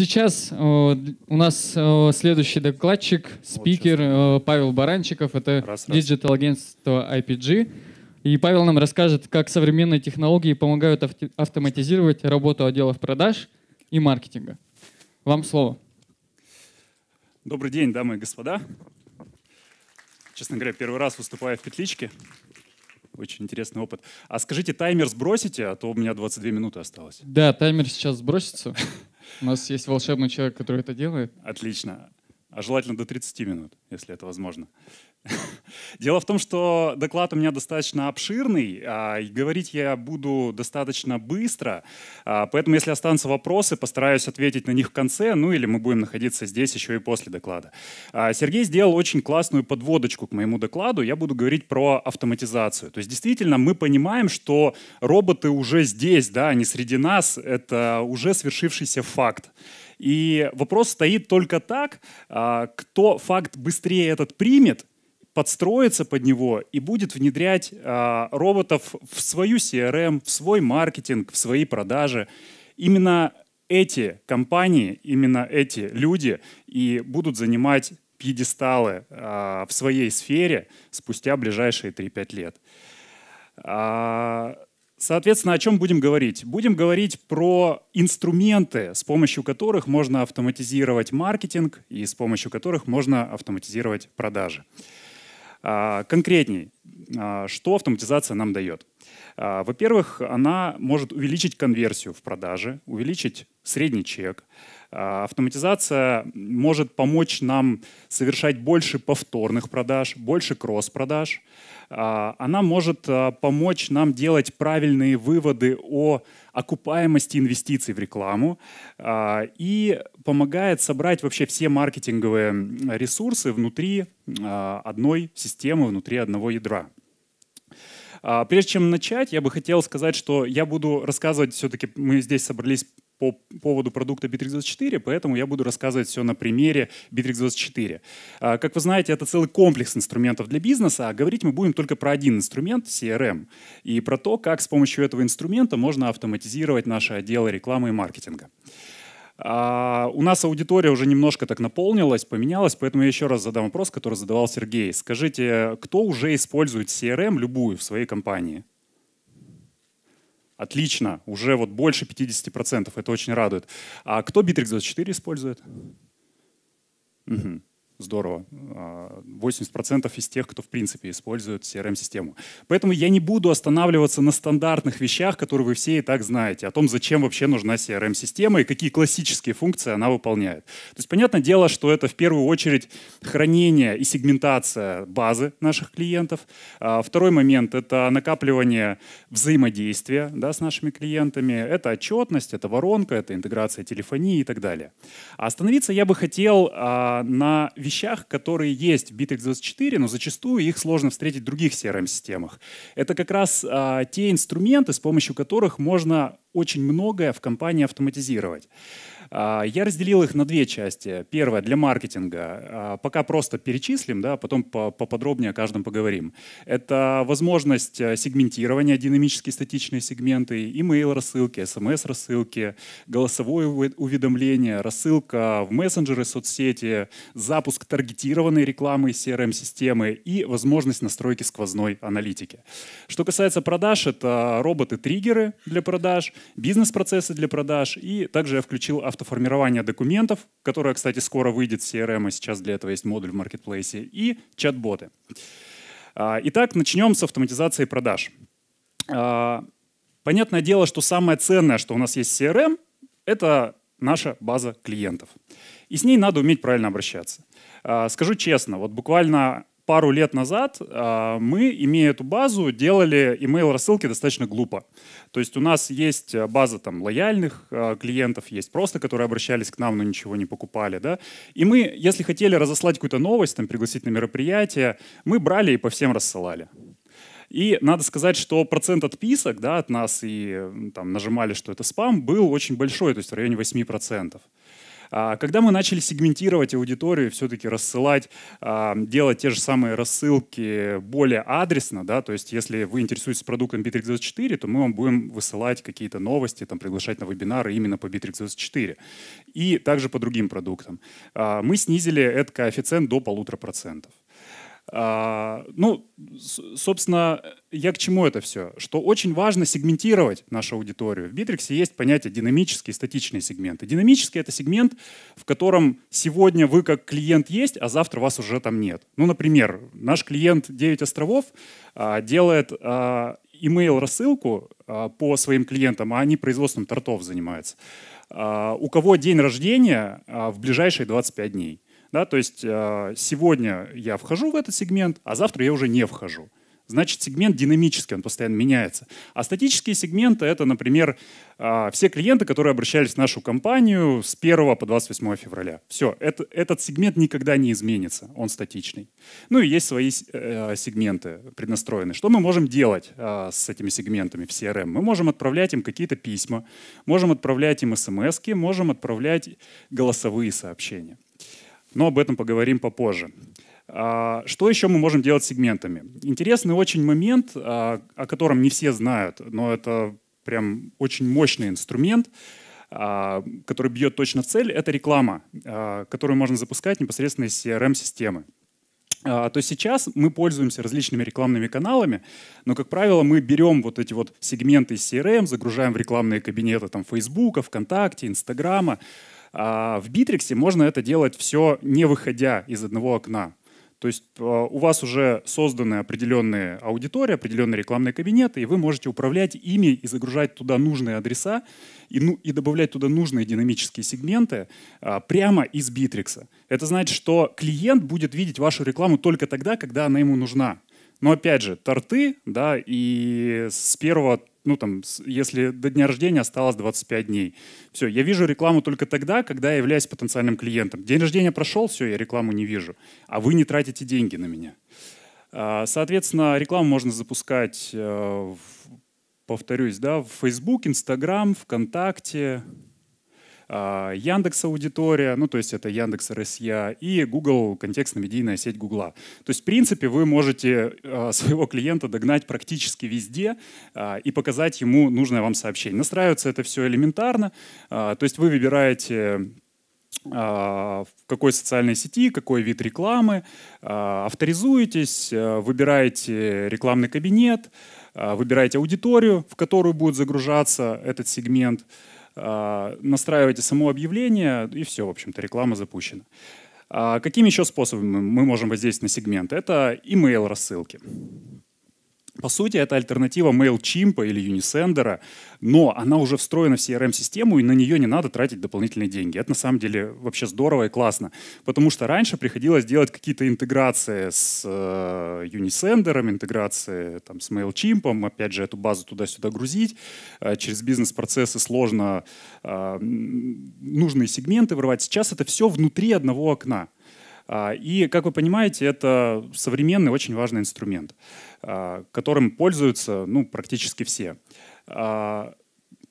сейчас э, у нас э, следующий докладчик, спикер э, Павел Баранчиков. Это digital-агентство IPG. И Павел нам расскажет, как современные технологии помогают авто автоматизировать работу отделов продаж и маркетинга. Вам слово. Добрый день, дамы и господа. Честно говоря, первый раз выступаю в петличке. Очень интересный опыт. А скажите, таймер сбросите, а то у меня 22 минуты осталось. Да, таймер сейчас сбросится. У нас есть волшебный человек, который это делает. Отлично. А желательно до 30 минут, если это возможно. Дело в том, что доклад у меня достаточно обширный, а, и говорить я буду достаточно быстро, а, поэтому если останутся вопросы, постараюсь ответить на них в конце, ну или мы будем находиться здесь еще и после доклада. А, Сергей сделал очень классную подводочку к моему докладу, я буду говорить про автоматизацию. То есть действительно мы понимаем, что роботы уже здесь, да, они среди нас, это уже свершившийся факт. И вопрос стоит только так, кто факт быстрее этот примет, подстроится под него и будет внедрять а, роботов в свою CRM, в свой маркетинг, в свои продажи. Именно эти компании, именно эти люди и будут занимать пьедесталы а, в своей сфере спустя ближайшие 3-5 лет. А, Соответственно, о чем будем говорить? Будем говорить про инструменты, с помощью которых можно автоматизировать маркетинг и с помощью которых можно автоматизировать продажи. А, конкретней, а, что автоматизация нам дает? А, во-первых, она может увеличить конверсию в продаже, увеличить средний чек. Автоматизация может помочь нам совершать больше повторных продаж, больше кросс-продаж. Она может помочь нам делать правильные выводы о окупаемости инвестиций в рекламу а, и помогает собрать вообще все маркетинговые ресурсы внутри а, одной системы, внутри одного ядра. А, прежде чем начать, я бы хотел сказать, что я буду рассказывать, все-таки мы здесь собрались по поводу продукта Bittrex24, поэтому я буду рассказывать все на примере Bittrex24. А, как вы знаете, это целый комплекс инструментов для бизнеса, а говорить мы будем только про один инструмент, CRM, и про то, как с помощью этого инструмента можно автоматизировать наши отделы рекламы и маркетинга. А, у нас аудитория уже немножко так наполнилась, поменялась, поэтому я еще раз задам вопрос, который задавал Сергей. Скажите, кто уже использует CRM любую в своей компании? Отлично, уже вот больше 50%, это очень радует. А кто Bittrex24 использует? Угу. Здорово. 80% а, из тех, кто в принципе использует CRM-систему. Поэтому я не буду останавливаться на стандартных вещах, которые вы все и так знаете, о том, зачем вообще нужна CRM-система и какие классические функции она выполняет. То есть понятное дело, что это в первую очередь хранение и сегментация базы наших клиентов. А, второй момент — это накапливание взаимодействия да, с нашими клиентами. Это отчетность, это воронка, это интеграция телефонии и так далее. А остановиться я бы хотел на вещах, вещах, которые есть в Bittrex24, но зачастую их сложно встретить в других CRM-системах. Это как раз а, те инструменты, с помощью которых можно очень многое в компании автоматизировать. А, я разделил их на две части. Первая для маркетинга. А, пока просто перечислим, да, потом поподробнее о каждом поговорим. Это возможность э, сегментирования, динамические статичные сегменты, email рассылки, смс рассылки, голосовое уведомление, рассылка в мессенджеры соцсети, запуск таргетированной рекламы CRM-системы и возможность настройки сквозной аналитики. Что касается продаж, это роботы-триггеры для продаж, бизнес-процессы для продаж и также я включил автоматизацию автоформирование документов, которое, кстати, скоро выйдет в CRM, и сейчас для этого есть модуль в маркетплейсе, и чат-боты. А, итак, начнем с автоматизации продаж. А, понятное дело, что самое ценное, что у нас есть CRM, это наша база клиентов. И с ней надо уметь правильно обращаться. А, скажу честно, вот буквально пару лет назад а, мы, имея эту базу, делали email рассылки достаточно глупо. То есть у нас есть э, база там лояльных а, клиентов, есть просто, которые обращались к нам, но ничего не покупали. Да? И мы, если хотели разослать какую-то новость, там, пригласить на мероприятие, мы брали и по всем рассылали. И надо сказать, что процент отписок да, от нас и там, нажимали, что это спам, был очень большой, то есть в районе 8%. А, когда мы начали сегментировать аудиторию, все-таки рассылать, а, делать те же самые рассылки более адресно, да, то есть если вы интересуетесь продуктом Bittrex24, то мы вам будем высылать какие-то новости, там, приглашать на вебинары именно по Bittrex24 и также по другим продуктам. А, мы снизили этот коэффициент до полутора процентов. А, ну, собственно, я к чему это все? Что очень важно сегментировать нашу аудиторию. В Bittrex есть понятие динамические и статичные сегменты. Динамический — это сегмент, в котором сегодня вы как клиент есть, а завтра вас уже там нет. Ну, например, наш клиент 9 островов а, делает а, email-рассылку по своим клиентам, а они производством тортов занимаются. У кого день рождения в ближайшие 25 дней. Да, то есть э, сегодня я вхожу в этот сегмент, а завтра я уже не вхожу. Значит, сегмент динамический, он постоянно меняется. А статические сегменты — это, например, э, все клиенты, которые обращались в нашу компанию с 1 по 28 февраля. Все, это, этот сегмент никогда не изменится, он статичный. Ну и есть свои э, сегменты преднастроенные. Что мы можем делать с этими сегментами в CRM? Мы можем отправлять им какие-то письма, можем отправлять им смс можем отправлять голосовые сообщения но об этом поговорим попозже. А, что еще мы можем делать с сегментами? Интересный очень момент, а, о котором не все знают, но это прям очень мощный инструмент, а, который бьет точно в цель, это реклама, которую можно запускать непосредственно из CRM-системы. То сейчас мы пользуемся различными рекламными каналами, но, как правило, мы берем вот эти вот сегменты из CRM, загружаем в рекламные кабинеты там, Facebook, ВКонтакте, Инстаграма, а в Битриксе можно это делать все не выходя из одного окна. То есть а, у вас уже созданы определенные аудитории, определенные рекламные кабинеты, и вы можете управлять ими и загружать туда нужные адреса и, ну, и добавлять туда нужные динамические сегменты а, прямо из Битрикса. Это значит, что клиент будет видеть вашу рекламу только тогда, когда она ему нужна. Но опять же, торты, да, и с первого ну там, если до дня рождения осталось 25 дней. Все, я вижу рекламу только тогда, когда я являюсь потенциальным клиентом. День рождения прошел, все, я рекламу не вижу. А вы не тратите деньги на меня. А, соответственно, рекламу можно запускать, э, повторюсь, да, в Facebook, Instagram, ВКонтакте, Яндекс аудитория, ну то есть это Яндекс РСЯ и Google контекстно-медийная сеть Гугла. То есть в принципе вы можете а, своего клиента догнать практически везде а, и показать ему нужное вам сообщение. Настраивается это все элементарно, то есть вы выбираете в какой социальной сети, какой вид рекламы, авторизуетесь, выбираете рекламный кабинет, выбираете аудиторию, в которую будет загружаться этот сегмент, а, настраиваете само объявление, и все, в общем-то, реклама запущена. А какими еще способами мы можем воздействовать на сегмент? Это email рассылки. По сути, это альтернатива MailChimp или Unisender, но она уже встроена в CRM-систему, и на нее не надо тратить дополнительные деньги. Это на самом деле вообще здорово и классно, потому что раньше приходилось делать какие-то интеграции с э, Unisender, интеграции там, с MailChimp, опять же, эту базу туда-сюда грузить. Э, через бизнес-процессы сложно э, нужные сегменты вырывать. Сейчас это все внутри одного окна. А, и, как вы понимаете, это современный, очень важный инструмент, а, которым пользуются ну, практически все. А,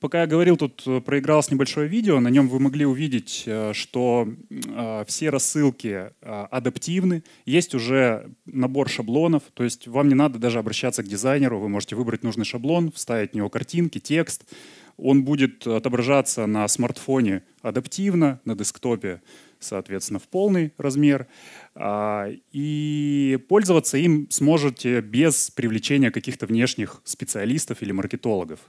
пока я говорил, тут проигралось небольшое видео, на нем вы могли увидеть, э, что все рассылки адаптивны, есть уже набор шаблонов, то есть вам не надо даже обращаться к дизайнеру, вы можете выбрать нужный шаблон, вставить в него картинки, текст, он будет отображаться на смартфоне адаптивно, на десктопе соответственно, в полный размер. А, и пользоваться им сможете без привлечения каких-то внешних специалистов или маркетологов.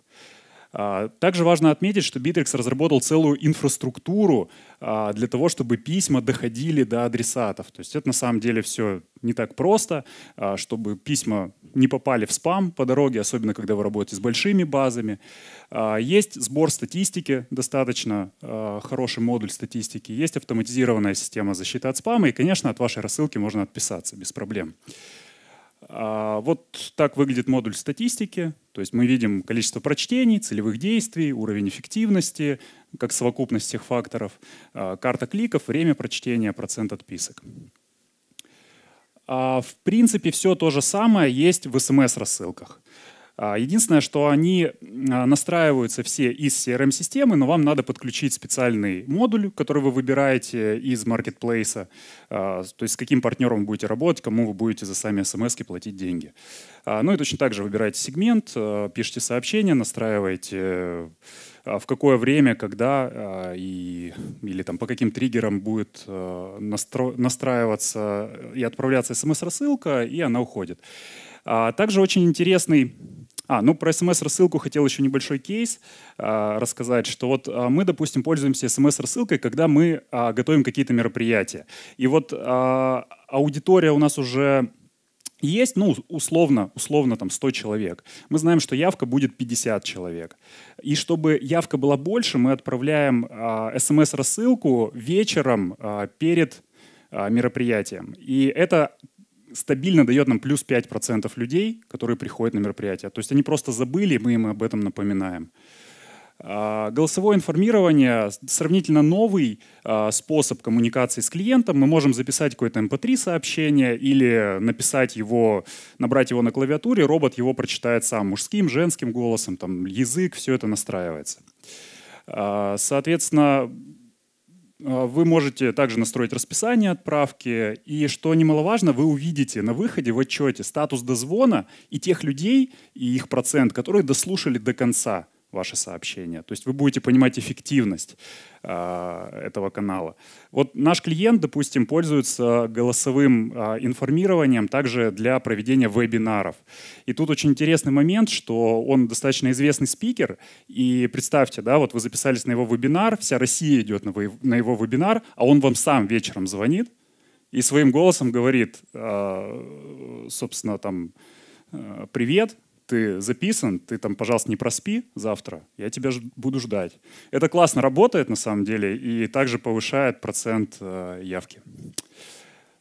А, также важно отметить, что Bittrex разработал целую инфраструктуру а, для того, чтобы письма доходили до адресатов. То есть это на самом деле все не так просто, а, чтобы письма не попали в спам по дороге, особенно когда вы работаете с большими базами. Есть сбор статистики, достаточно хороший модуль статистики, есть автоматизированная система защиты от спама, и, конечно, от вашей рассылки можно отписаться без проблем. А, вот так выглядит модуль статистики. То есть мы видим количество прочтений, целевых действий, уровень эффективности, как совокупность всех факторов, а, карта кликов, время прочтения, процент отписок. А, в принципе, все то же самое есть в смс-рассылках. А, единственное, что они а, настраиваются все из CRM-системы, но вам надо подключить специальный модуль, который вы выбираете из маркетплейса, то есть с каким партнером вы будете работать, кому вы будете за сами смс платить деньги. Ну и точно так же выбираете сегмент, пишите сообщение, настраиваете в какое время, когда и, или там, по каким триггерам будет настраиваться и отправляться смс-рассылка, и она уходит. Также очень интересный а, ну про смс-рассылку хотел еще небольшой кейс а, рассказать, что вот а, мы, допустим, пользуемся смс-рассылкой, когда мы а, готовим какие-то мероприятия. И вот а, аудитория у нас уже есть, ну, условно, условно там 100 человек. Мы знаем, что явка будет 50 человек. И чтобы явка была больше, мы отправляем а, смс-рассылку вечером а, перед мероприятием. И это стабильно дает нам плюс 5% людей, которые приходят на мероприятие. То есть они просто забыли, мы им об этом напоминаем. А, голосовое информирование — сравнительно новый а, способ коммуникации с клиентом. Мы можем записать какое-то MP3 эм сообщение или написать его, набрать его на клавиатуре, робот его прочитает сам мужским, женским голосом, там, язык, все это настраивается. А, соответственно, вы можете также настроить расписание отправки. И что немаловажно, вы увидите на выходе в отчете статус дозвона и тех людей, и их процент, которые дослушали до конца ваше сообщение. То есть вы будете понимать эффективность э, этого канала. Вот наш клиент, допустим, пользуется голосовым э, информированием также для проведения вебинаров. И тут очень интересный момент, что он достаточно известный спикер. И представьте, да, вот вы записались на его вебинар, вся Россия идет на, на его вебинар, а он вам сам вечером звонит и своим голосом говорит, э, собственно, там, привет, ты записан, ты там, пожалуйста, не проспи завтра, я тебя буду ждать. Это классно работает на самом деле и также повышает процент э, явки.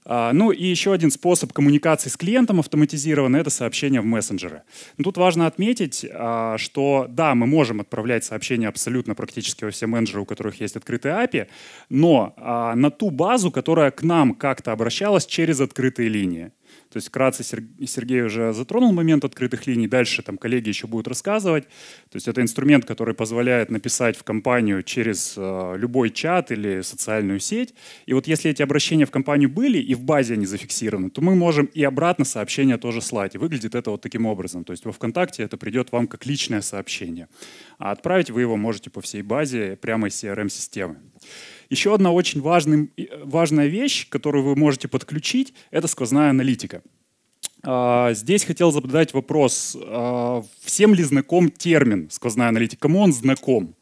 А, ну и еще один способ коммуникации с клиентом автоматизированный — это сообщение в мессенджеры. Но тут важно отметить, а, что да, мы можем отправлять сообщения абсолютно практически во все менеджеры, у которых есть открытые API, но а, на ту базу, которая к нам как-то обращалась через открытые линии. То есть вкратце Сергей уже затронул момент открытых линий, дальше там коллеги еще будут рассказывать. То есть это инструмент, который позволяет написать в компанию через э, любой чат или социальную сеть. И вот если эти обращения в компанию были и в базе они зафиксированы, то мы можем и обратно сообщения тоже слать. И выглядит это вот таким образом. То есть во ВКонтакте это придет вам как личное сообщение. А отправить вы его можете по всей базе прямо из CRM-системы. Еще одна очень важный, важная вещь, которую вы можете подключить, это сквозная аналитика. А, здесь хотел задать вопрос. А, всем ли знаком термин сквозная аналитика? Кому он знаком?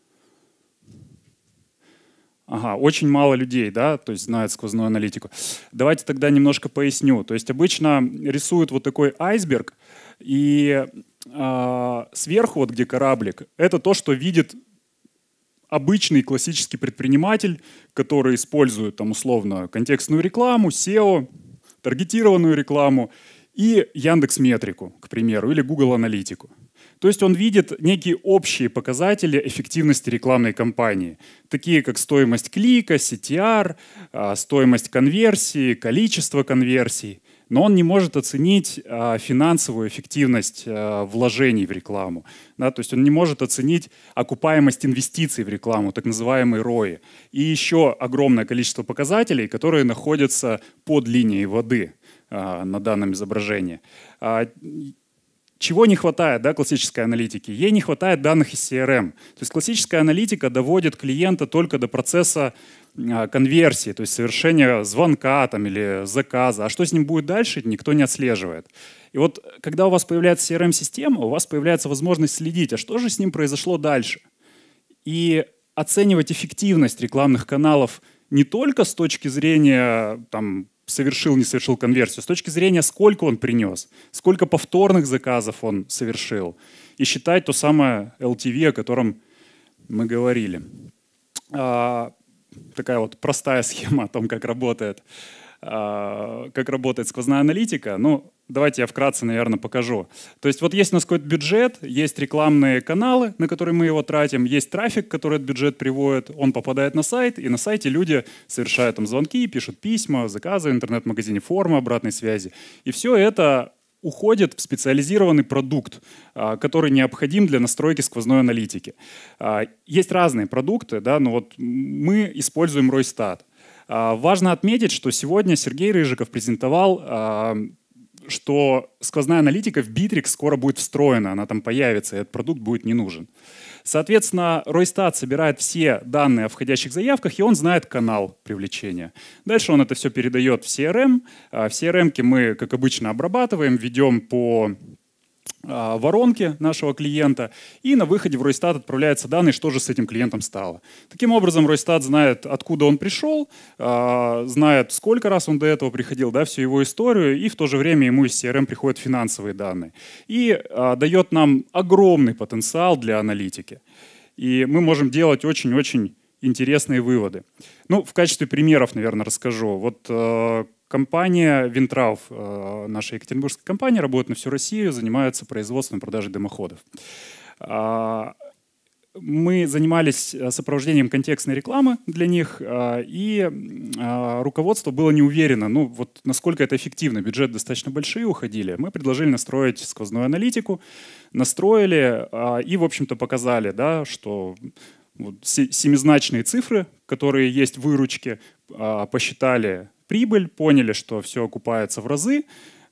Ага, очень мало людей, да, то есть знают сквозную аналитику. Давайте тогда немножко поясню. То есть обычно рисуют вот такой айсберг, и э, сверху, вот где кораблик, это то, что видит обычный классический предприниматель, который использует там условно контекстную рекламу, SEO, таргетированную рекламу и Яндекс Метрику, к примеру, или Google Аналитику. То есть он видит некие общие показатели эффективности рекламной кампании, такие как стоимость клика, CTR, а, стоимость конверсии, количество конверсий но он не может оценить а, финансовую эффективность а, вложений в рекламу. Да, то есть он не может оценить окупаемость инвестиций в рекламу, так называемый ROI. И еще огромное количество показателей, которые находятся под линией воды а, на данном изображении. Чего не хватает да, классической аналитики? Ей не хватает данных из CRM. То есть классическая аналитика доводит клиента только до процесса конверсии, то есть совершения звонка там, или заказа. А что с ним будет дальше, никто не отслеживает. И вот когда у вас появляется CRM-система, у вас появляется возможность следить, а что же с ним произошло дальше. И оценивать эффективность рекламных каналов не только с точки зрения там, совершил, не совершил конверсию, с точки зрения, сколько он принес, сколько повторных заказов он совершил, и считать то самое LTV, о котором мы говорили. Такая вот простая схема о том, как работает, а, как работает сквозная аналитика. Ну, Давайте я вкратце, наверное, покажу. То есть вот есть у нас какой-то бюджет, есть рекламные каналы, на которые мы его тратим, есть трафик, который этот бюджет приводит, он попадает на сайт, и на сайте люди совершают там звонки, пишут письма, заказы в интернет-магазине, формы обратной связи. И все это уходит в специализированный продукт, который необходим для настройки сквозной аналитики. Есть разные продукты, да, но вот мы используем Ройстат. Важно отметить, что сегодня Сергей Рыжиков презентовал что сквозная аналитика в Bittrex скоро будет встроена, она там появится, и этот продукт будет не нужен. Соответственно, Ройстат собирает все данные о входящих заявках, и он знает канал привлечения. Дальше он это все передает в CRM. А в CRM мы, как обычно, обрабатываем, ведем по воронки нашего клиента, и на выходе в Ройстат отправляются данные, что же с этим клиентом стало. Таким образом, Ройстат знает, откуда он пришел, а, знает, сколько раз он до этого приходил, да, всю его историю, и в то же время ему из CRM приходят финансовые данные. И а, дает нам огромный потенциал для аналитики. И мы можем делать очень-очень интересные выводы. Ну, в качестве примеров, наверное, расскажу. Вот Компания Винтрауф, э, наша екатеринбургская компания, работает на всю Россию, занимается производством и продажей дымоходов. А, мы занимались э, сопровождением контекстной рекламы для них, э, и руководство было не уверено, ну вот насколько это эффективно. Бюджет достаточно большие уходили. Мы предложили настроить сквозную аналитику, настроили и, в общем-то, показали, да, что вот семизначные цифры, которые есть в выручке, посчитали прибыль, поняли, что все окупается в разы,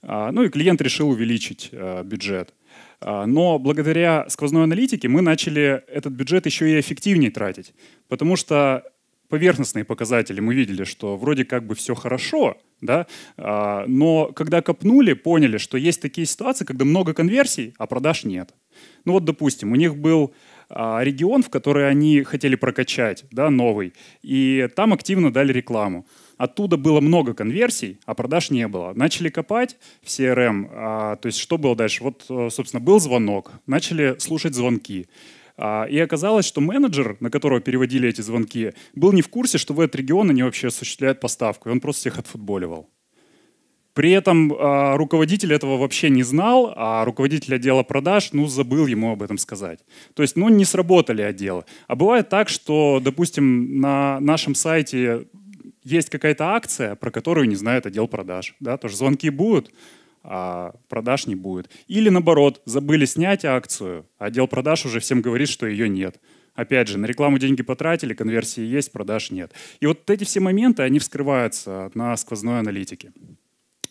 а, ну и клиент решил увеличить а, бюджет. А, но благодаря сквозной аналитике мы начали этот бюджет еще и эффективнее тратить, потому что поверхностные показатели мы видели, что вроде как бы все хорошо, да, но когда копнули, поняли, что есть такие ситуации, когда много конверсий, а продаж нет. Ну вот, допустим, у них был регион, в который они хотели прокачать, да, новый, и там активно дали рекламу. Оттуда было много конверсий, а продаж не было. Начали копать в CRM. А, то есть что было дальше? Вот, э, собственно, был звонок. Начали слушать звонки. А, и оказалось, что менеджер, на которого переводили эти звонки, был не в курсе, что в этот регион они вообще осуществляют поставку. И он просто всех отфутболивал. При этом э, руководитель этого вообще не знал, а руководитель отдела продаж, ну, забыл ему об этом сказать. То есть, ну, не сработали отделы. А бывает так, что, допустим, на нашем сайте есть какая-то акция, про которую не знает отдел продаж. Да? Тоже звонки будут, а продаж не будет. Или наоборот, забыли снять акцию, а отдел продаж уже всем говорит, что ее нет. Опять же, на рекламу деньги потратили, конверсии есть, продаж нет. И вот эти все моменты, они вскрываются на сквозной аналитике.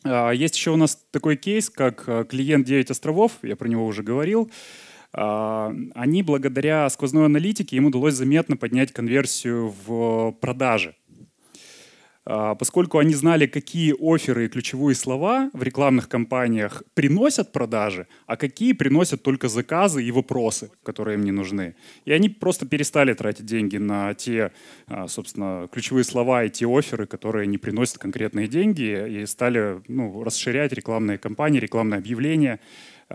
А, есть еще у нас такой кейс, как а, клиент 9 островов, я про него уже говорил. А, они благодаря сквозной аналитике им удалось заметно поднять конверсию в продаже. А, поскольку они знали, какие оферы и ключевые слова в рекламных кампаниях приносят продажи, а какие приносят только заказы и вопросы, которые им не нужны. И они просто перестали тратить деньги на те, а, собственно, ключевые слова и те оферы, которые не приносят конкретные деньги, и стали ну, расширять рекламные кампании, рекламные объявления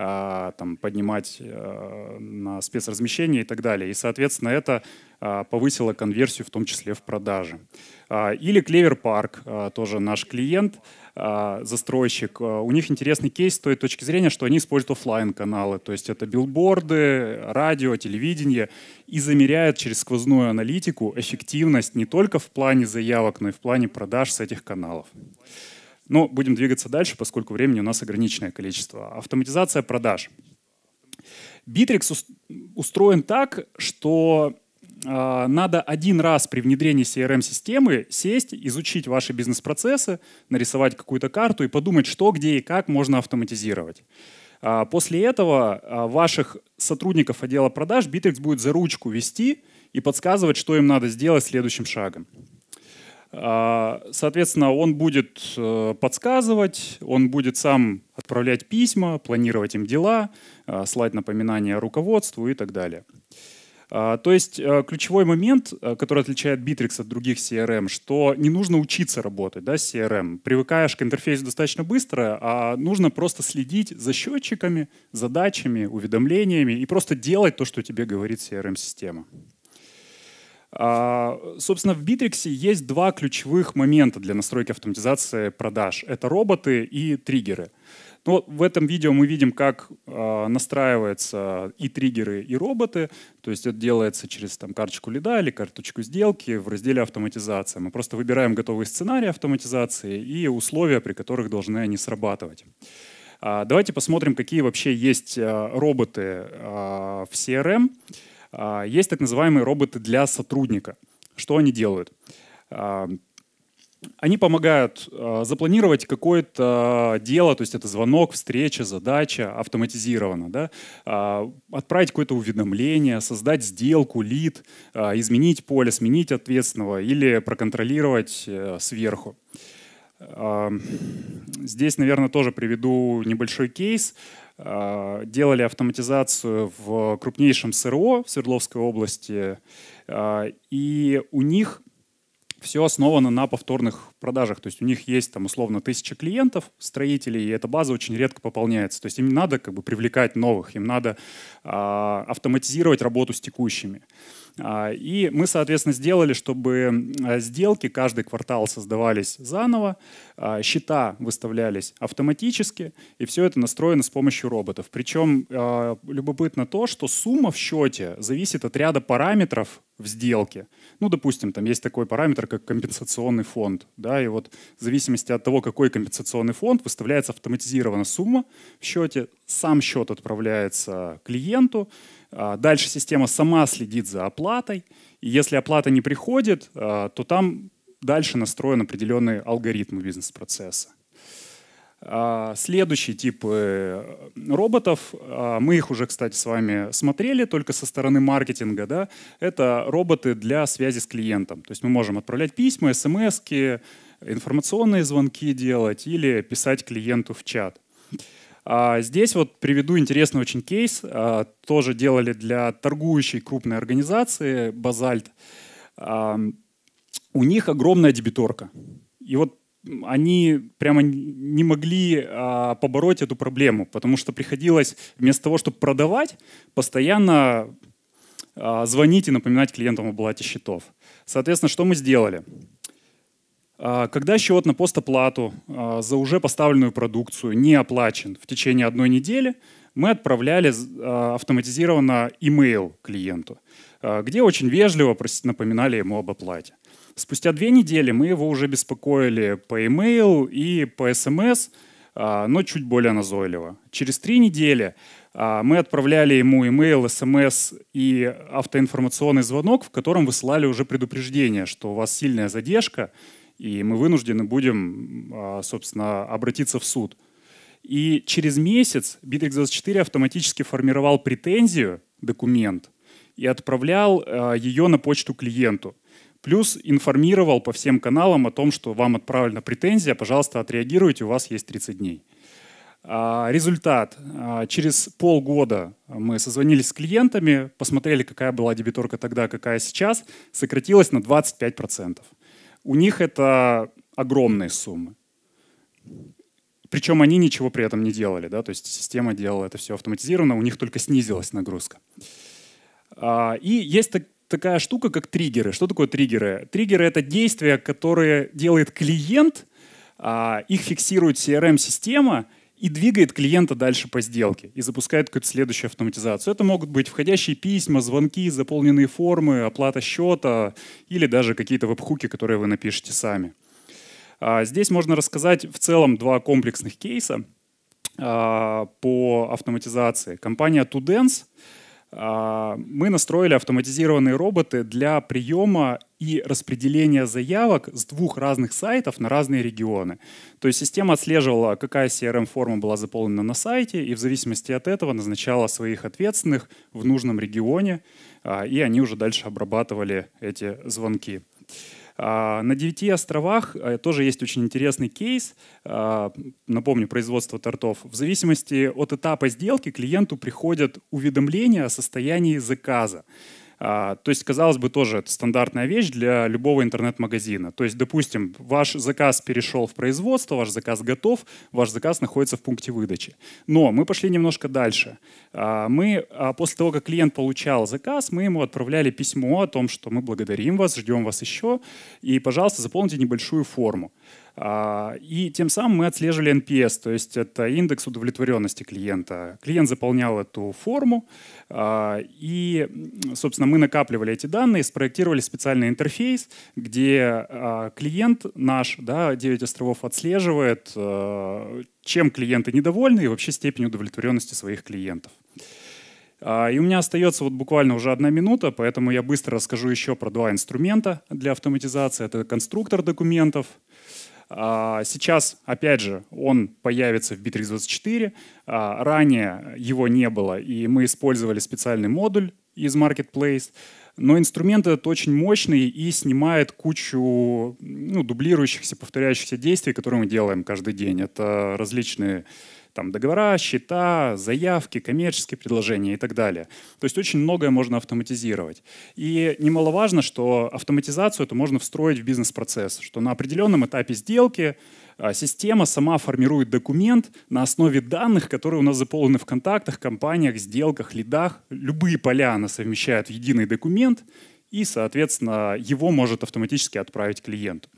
там, поднимать на спецразмещение и так далее. И, соответственно, это повысило конверсию, в том числе в продаже. А, или Клевер Парк, а, тоже наш клиент, а, застройщик. У них интересный кейс с той точки зрения, что они используют офлайн каналы то есть это билборды, радио, телевидение, и замеряют через сквозную аналитику эффективность не только в плане заявок, но и в плане продаж с этих каналов. Но будем двигаться дальше, поскольку времени у нас ограниченное количество. Автоматизация продаж. Bittrex устроен так, что а, надо один раз при внедрении CRM-системы сесть, изучить ваши бизнес-процессы, нарисовать какую-то карту и подумать, что, где и как можно автоматизировать. А, после этого а, ваших сотрудников отдела продаж Bittrex будет за ручку вести и подсказывать, что им надо сделать следующим шагом. Соответственно, он будет э, подсказывать, он будет сам отправлять письма, планировать им дела, слать напоминания руководству и так далее. А, то есть э, ключевой момент, э, который отличает Bittrex от других CRM, что не нужно учиться работать да, с CRM. Привыкаешь к интерфейсу достаточно быстро, а нужно просто следить за счетчиками, задачами, уведомлениями и просто делать то, что тебе говорит CRM-система. А, собственно, в Bittrex есть два ключевых момента для настройки автоматизации продаж. Это роботы и триггеры. Но ну, в этом видео мы видим, как э, настраиваются и триггеры, и роботы. То есть это делается через там, карточку лида или карточку сделки в разделе автоматизация. Мы просто выбираем готовый сценарий автоматизации и условия, при которых должны они срабатывать. Давайте посмотрим, какие вообще есть роботы в CRM. Есть так называемые роботы для сотрудника. Что они делают? они помогают э, запланировать какое-то дело, то есть это звонок, встреча, задача автоматизированно, да, отправить какое-то уведомление, создать сделку, лид, изменить поле, сменить ответственного или проконтролировать э, сверху. Здесь, наверное, тоже приведу небольшой кейс. Э, делали автоматизацию в крупнейшем СРО в Свердловской области, э, и у них все основано на повторных продажах. То есть у них есть там условно тысяча клиентов, строителей, и эта база очень редко пополняется. То есть им надо как бы привлекать новых, им надо а, автоматизировать работу с текущими. А, и мы, соответственно, сделали, чтобы а, сделки каждый квартал создавались заново, а, счета выставлялись автоматически, и все это настроено с помощью роботов. Причем любопытно то, что сумма в счете зависит от ряда параметров в сделке. Ну, допустим, там есть такой параметр, как компенсационный фонд. Да, и вот в зависимости от того, какой компенсационный фонд, выставляется автоматизированная сумма в счете, сам счет отправляется клиенту, а, дальше система сама следит за оплатой. И если оплата не приходит, а, то там дальше настроен определенный алгоритм бизнес-процесса. А, следующий тип э, роботов, мы их уже, кстати, с вами смотрели, только со стороны маркетинга, да, это роботы для связи с клиентом. То есть мы можем отправлять письма, смс информационные звонки делать или писать клиенту в чат. А здесь вот приведу интересный очень кейс. А, тоже делали для торгующей крупной организации «Базальт». А, у них огромная дебиторка. И вот они прямо не могли побороть эту проблему, потому что приходилось вместо того, чтобы продавать, постоянно звонить и напоминать клиентам об оплате счетов. Соответственно, что мы сделали? А, когда счет на постоплату а, за уже поставленную продукцию не оплачен в течение одной недели, мы отправляли а, автоматизированно email клиенту, где очень вежливо напоминали ему об оплате. Спустя две недели мы его уже беспокоили по email и по смс, но чуть более назойливо. Через три недели мы отправляли ему email, смс и автоинформационный звонок, в котором высылали уже предупреждение, что у вас сильная задержка, и мы вынуждены будем, а, собственно, обратиться в суд. И через месяц Bittrex24 автоматически формировал претензию, документ, и отправлял а, ее на почту клиенту. Плюс информировал по всем каналам о том, что вам отправлена претензия, пожалуйста, отреагируйте, у вас есть 30 дней. А, результат. Через полгода мы созвонились с клиентами, посмотрели, какая была дебиторка тогда, какая сейчас, сократилась на 25%. У них это огромные суммы. Причем они ничего при этом не делали, да, то есть система делала это все автоматизированно, у них только снизилась нагрузка. А, и есть так, такая штука, как триггеры. Что такое триггеры? Триггеры — это действия, которые делает клиент, а, их фиксирует CRM-система — и двигает клиента дальше по сделке и запускает какую-то следующую автоматизацию. Это могут быть входящие письма, звонки, заполненные формы, оплата счета или даже какие-то веб-хуки, которые вы напишете сами. А, здесь можно рассказать в целом два комплексных кейса а, по автоматизации. Компания а, мы настроили автоматизированные роботы для приема и распределения заявок с двух разных сайтов на разные регионы. То есть система отслеживала, какая CRM-форма была заполнена на сайте, и в зависимости от этого назначала своих ответственных в нужном регионе, а, и они уже дальше обрабатывали эти звонки. А, на девяти островах э, тоже есть очень интересный кейс. А, напомню, производство тортов. В зависимости от этапа сделки клиенту приходят уведомления о состоянии заказа. А, то есть, казалось бы, тоже это стандартная вещь для любого интернет-магазина. То есть, допустим, ваш заказ перешел в производство, ваш заказ готов, ваш заказ находится в пункте выдачи. Но мы пошли немножко дальше. А, мы а, после того, как клиент получал заказ, мы ему отправляли письмо о том, что мы благодарим вас, ждем вас еще, и, пожалуйста, заполните небольшую форму. А, и тем самым мы отслеживали NPS, то есть это индекс удовлетворенности клиента. Клиент заполнял эту форму, а, и, собственно, мы накапливали эти данные, спроектировали специальный интерфейс, где а, клиент наш, да, 9 островов, отслеживает, чем клиенты недовольны и вообще степень удовлетворенности своих клиентов. И у меня остается вот буквально уже одна минута, поэтому я быстро расскажу еще про два инструмента для автоматизации. Это конструктор документов — сейчас, опять же, он появится в Bittrex24. А, ранее его не было, и мы использовали специальный модуль из Marketplace. Но инструмент этот очень мощный и снимает кучу ну, дублирующихся, повторяющихся действий, которые мы делаем каждый день. Это различные там договора, счета, заявки, коммерческие предложения и так далее. То есть очень многое можно автоматизировать. И немаловажно, что автоматизацию это можно встроить в бизнес-процесс, что на определенном этапе сделки а, система сама формирует документ на основе данных, которые у нас заполнены в контактах, компаниях, сделках, лидах. Любые поля она совмещает в единый документ и, соответственно, его может автоматически отправить клиенту.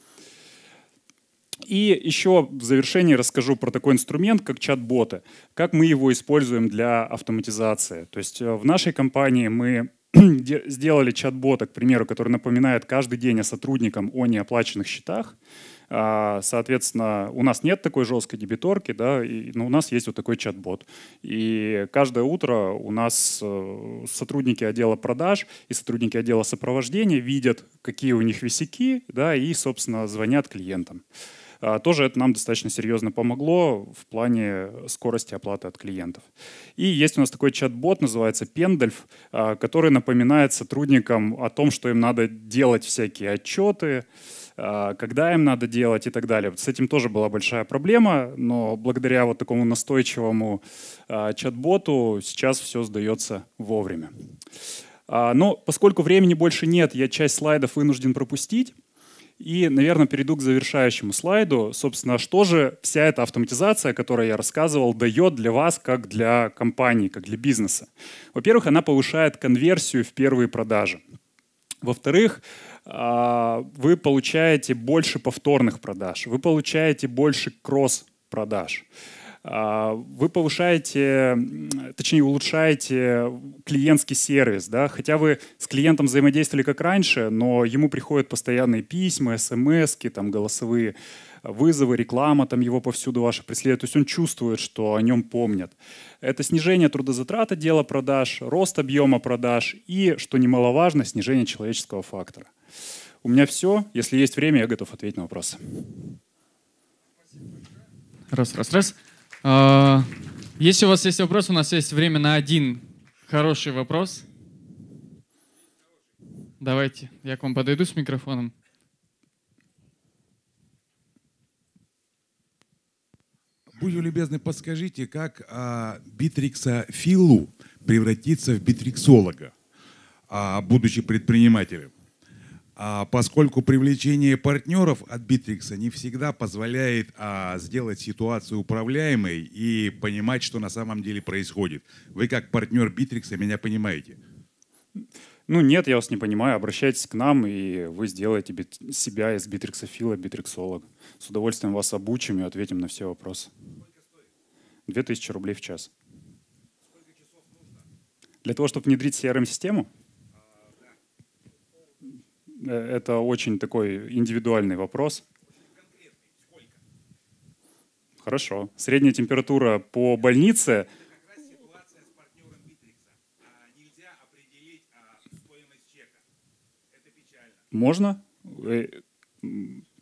И еще в завершении расскажу про такой инструмент, как чат-боты, как мы его используем для автоматизации. То есть э, в нашей компании мы сделали чат-бота, к примеру, который напоминает каждый день о сотрудникам о неоплаченных счетах. А, соответственно, у нас нет такой жесткой дебиторки, да, но у нас есть вот такой чат-бот. И каждое утро у нас э, сотрудники отдела продаж и сотрудники отдела сопровождения видят, какие у них висяки, да, и, собственно, звонят клиентам. А, тоже это нам достаточно серьезно помогло в плане скорости оплаты от клиентов. И есть у нас такой чат-бот, называется Пендальф, а, который напоминает сотрудникам о том, что им надо делать всякие отчеты, а, когда им надо делать и так далее. С этим тоже была большая проблема, но благодаря вот такому настойчивому чат-боту сейчас все сдается вовремя. Но поскольку времени больше нет, я часть слайдов вынужден пропустить. И, наверное, перейду к завершающему слайду. Собственно, что же вся эта автоматизация, о которой я рассказывал, дает для вас, как для компании, как для бизнеса? Во-первых, она повышает конверсию в первые продажи. Во-вторых, а, вы получаете больше повторных продаж, вы получаете больше кросс-продаж. А, вы повышаете, точнее улучшаете клиентский сервис, да, хотя вы с клиентом взаимодействовали как раньше, но ему приходят постоянные письма, смс, там голосовые вызовы, реклама там его повсюду ваша преследует, то есть он чувствует, что о нем помнят. Это снижение трудозатрат отдела продаж, рост объема продаж и, что немаловажно, снижение человеческого фактора. У меня все. Если есть время, я готов ответить на вопросы. Раз, раз, раз. А, если у вас есть вопрос, у нас есть время на один хороший вопрос. Давайте, я к вам подойду с микрофоном. Будьте любезны, подскажите, как а, Битрикса Филлу превратиться в битриксолога, а, будучи предпринимателем? А поскольку привлечение партнеров от Битрикса не всегда позволяет а, сделать ситуацию управляемой и понимать, что на самом деле происходит. Вы как партнер Битрикса меня понимаете? Ну нет, я вас не понимаю. Обращайтесь к нам, и вы сделаете себя из битриксофила битриксолог. С удовольствием вас обучим и ответим на все вопросы. 2000 рублей в час. Для того, чтобы внедрить CRM-систему? Э, это очень такой индивидуальный вопрос. Хорошо. Средняя температура по больнице. Можно э,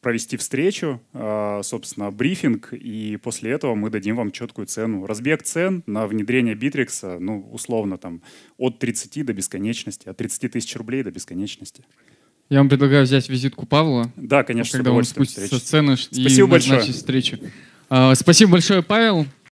провести встречу, а, собственно, брифинг, и после этого мы дадим вам четкую цену. Разбег цен на внедрение Битрикса, ну, условно, там, от 30 до бесконечности, от 30 тысяч рублей до бесконечности. Я вам предлагаю взять визитку Павла. Да, конечно, когда он спустится со сцены Спасибо и большое. встречу. А, спасибо большое, Павел.